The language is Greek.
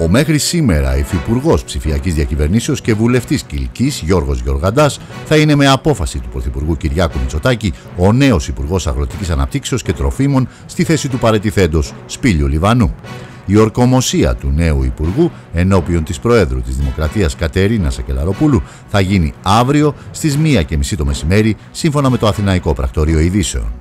Ο μέχρι σήμερα υφυπουργός ψηφιακής διακυβερνήσεως και βουλευτής Κυλική Γιώργος Γιοργαντά θα είναι με απόφαση του Πρωθυπουργού Κυριάκου Μητσοτάκη ο νέος Υπουργός Αγροτικής Αναπτύξεως και Τροφίμων στη θέση του παρετηθέντος Σπίλιου Λιβανού. Η ορκομοσία του νέου Υπουργού ενώπιον της Προέδρου της Δημοκρατίας Κατερίνας Ακελαροπούλου θα γίνει αύριο στις 1.30 το μεσημέρι σύμφωνα με το Αθηναϊκό Πρακτορείο Ειδήσεων.